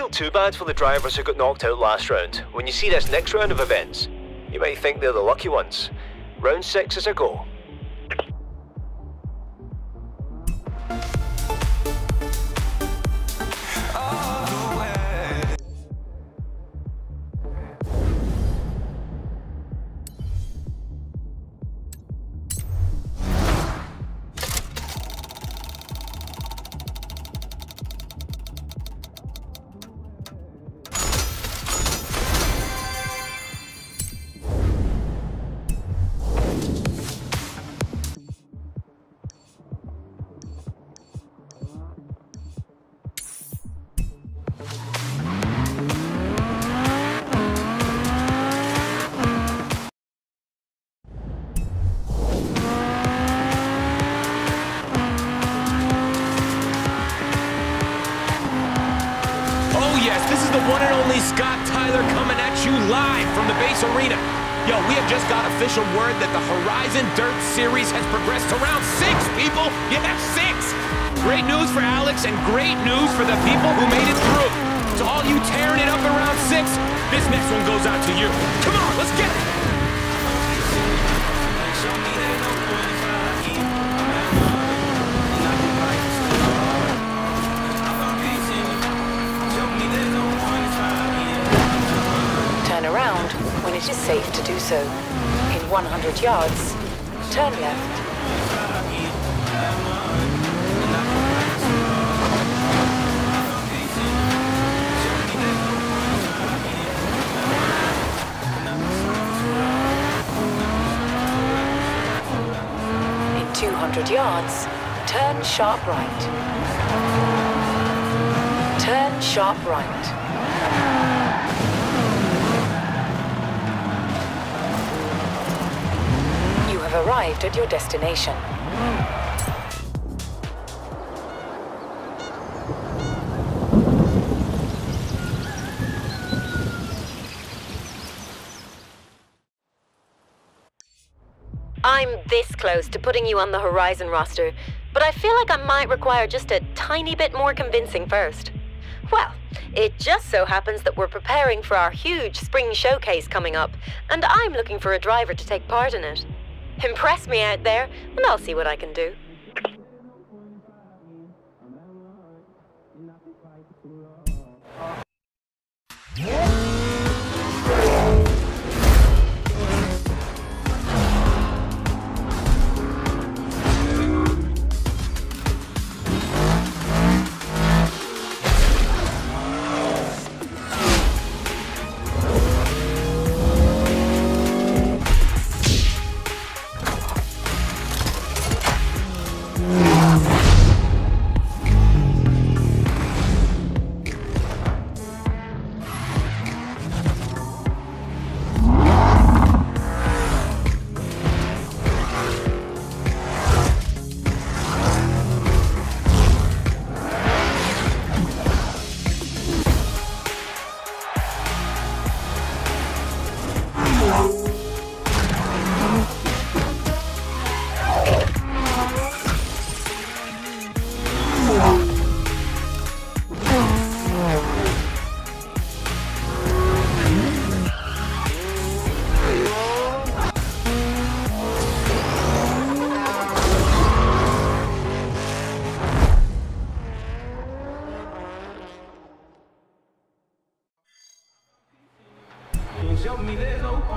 Feel too bad for the drivers who got knocked out last round. When you see this next round of events, you might think they're the lucky ones. Round six is a go. This is the one and only Scott Tyler coming at you live from the Bass Arena. Yo, we have just got official word that the Horizon Dirt Series has progressed to round six, people! Yeah, six! Great news for Alex and great news for the people who made it through. To all you tearing it up in round six, this next one goes out to you. Come on, let's get it! So. In 100 yards, turn left. In 200 yards, turn sharp right. Turn sharp right. Arrived at your destination. I'm this close to putting you on the Horizon roster, but I feel like I might require just a tiny bit more convincing first. Well, it just so happens that we're preparing for our huge spring showcase coming up, and I'm looking for a driver to take part in it. Impress me out there, and I'll see what I can do.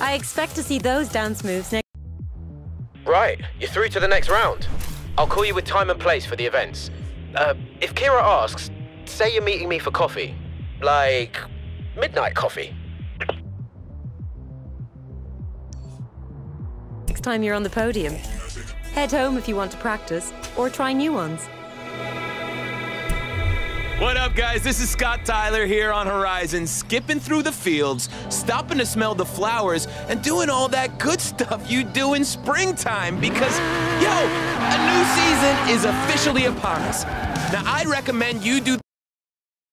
I expect to see those dance moves next. Right, you're through to the next round. I'll call you with time and place for the events. Uh, if Kira asks, say you're meeting me for coffee. Like, midnight coffee. next time you're on the podium. Head home if you want to practice, or try new ones. What up, guys? This is Scott Tyler here on Horizon, skipping through the fields, stopping to smell the flowers, and doing all that good stuff you do in springtime because, yo, a new season is officially upon us. Now, I'd recommend you do